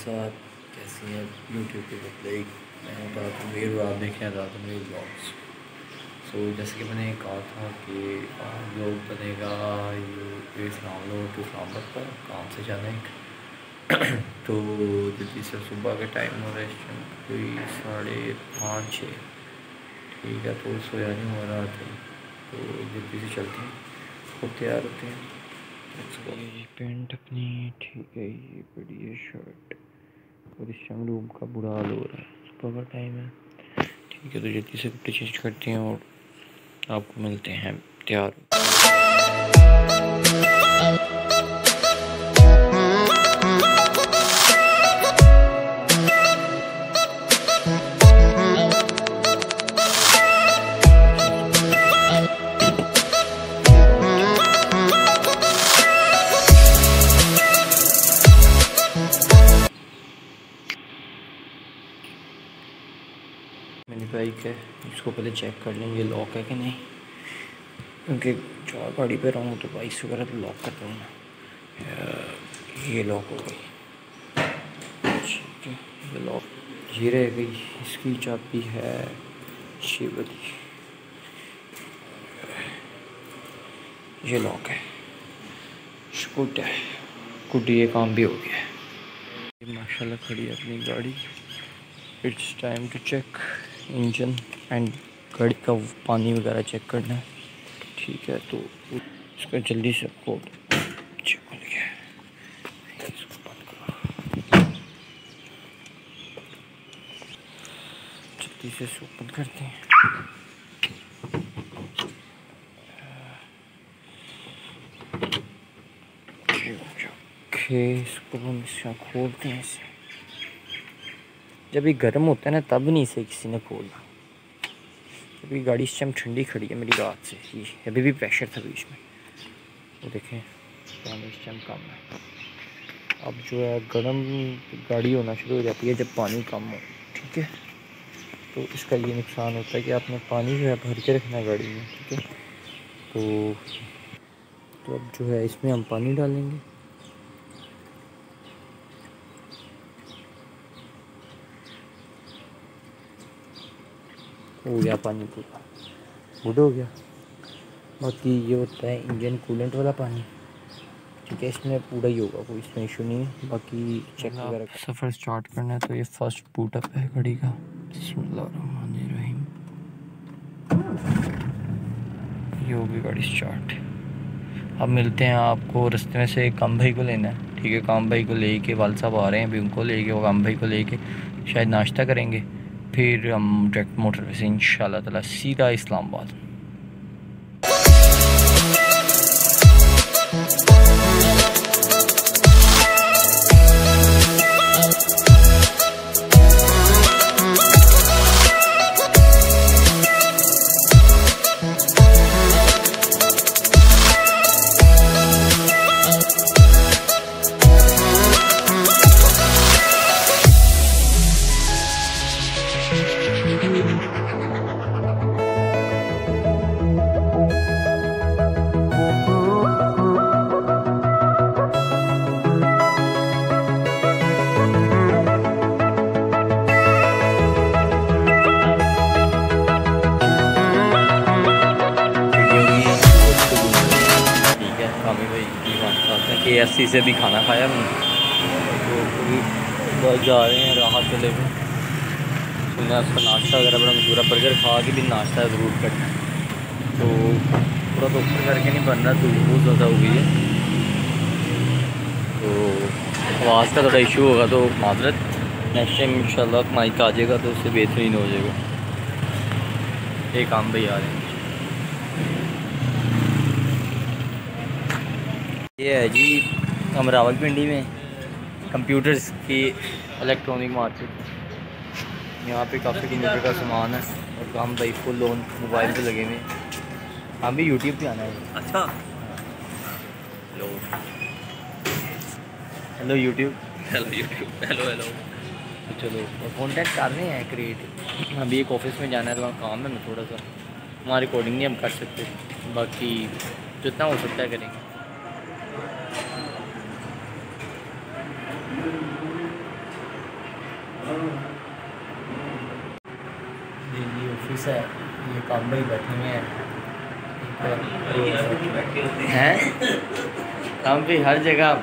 साथ, कैसी हैं? यूट्यूब पे पब्लिक मैं था तनवीर आप देखें तनवीर ब्लॉग्स सो जैसे कि मैंने कहा था कि ब्लॉग बनेगा, ये इस्लाम लोग टू इस्लामाबाद पर काम से जाने। तो जल्दी से सुबह का टाइम हो रहा है कोई साढ़े पाँच छः ठीक है तो सोया नहीं हो रहा था तो जल्दी से चलते हैं। खुद तैयार होते हैं। ये पेंट अपनी, ठीक है, ये बढ़िया शर्ट और इस टाइम रूम का बुरा हाल हो रहा है। सुबह टाइम है। ठीक है तो जल्दी से कपड़े चेंज करते हैं और आपको मिलते हैं, तैयार। बाइक है, इसको पहले चेक कर लेंगे लॉक है कि नहीं? क्योंकि चार गाड़ी पे रहूँ तो बाइक वगैरह तो लॉक कर दूँ ये लॉक हो गई। ये लॉक ये रह गई। इसकी चाबी है छः ये लॉक है। गुड है। गुड ये काम भी हो गया माशाल्लाह खड़ी है अपनी गाड़ी। It's time to check engine and गाड़ी का पानी वगैरह चेक करना है। ठीक है तो इसका जल्दी से आपको चेक करो जल्दी से बंद करते हैं। ओके, इसको हम इसका खोलते हैं इसे। जब ये गर्म होता है ना, तब नहीं इसे किसी ने खोलना ये गाड़ी इस टाइम ठंडी खड़ी है मेरी रात से, ये अभी भी प्रेशर था बीच में। वो देखें पानी इस टाइम कम है। अब जो है, गर्म गाड़ी होना शुरू हो जाती है जब पानी कम हो, ठीक है? तो इसका ये नुकसान होता है कि आपने पानी जो है, भर के रखना है गाड़ी में, ठीक है? तो तो अब जो है, इसमें हम पानी डालेंगे। हो गया पानी पूरा। गुड हो गया। बाकी ये होता है इंजन कूलेंट वाला पानी। ठीक है इसमें पूरा ही होगा कोई इसमें इशू नहीं है। बाकी चेक वगैरह सफ़र स्टार्ट करना है तो ये फ़र्स्ट बूट अप है घड़ी का। बिस्मिल्लाहिर्रहमानिर्रहीम ये होगी गाड़ी स्टार्ट अब मिलते हैं आपको रास्ते में से काम भाई को लेना है। ठीक है काम भाई को लेके वाल साहब आ रहे हैं अभी उनको लेके वो काम भाई को लेके शायद नाश्ता करेंगे। फिर हम डायरेक्ट मोटर से इन ताला सीधा इस्लामाबाद। के से भी खाना खाया मैंने। तो जा रहे हैं राहत चले हुए सुना उसका नाश्ता वगैरह बड़ा मशहूर बर्गर खा के भी नाश्ता ज़रूर करना। है तो थोड़ा तो ऊपर करके नहीं बन रहा तो बहुत ज़्यादा हो गई है। तो आवाज़ का थोड़ा इशू होगा तो माजरत नेक्स्ट टाइम इंशाल्लाह माइक आ जाएगा तो उससे बेहतरीन हो जाएगा। ये काम भाई आ रहे हैं। ये है जी हम रावलपिंडी में कंप्यूटर्स की इलेक्ट्रॉनिक मार्केट यहाँ पे काफ़ी कंप्यूटर का सामान है और हम भाई फुल लोन मोबाइल पे लगे हुए हैं। हम भी यूट्यूब पे आना है। अच्छा। Hello hello YouTube hello YouTube hello hello चलो कॉन्टेक्ट कर रहे हैं क्रिएटिव अभी एक ऑफ़िस में जाना है तो वहाँ काम है ना थोड़ा सा। वहाँ रिकॉर्डिंग नहीं हम कर सकते। बाकी जितना हो सकता है करेंगे ये ये ऑफ़िस है। ये काम में ही बैठे हुए हैं। हैं? काम भी हर जगह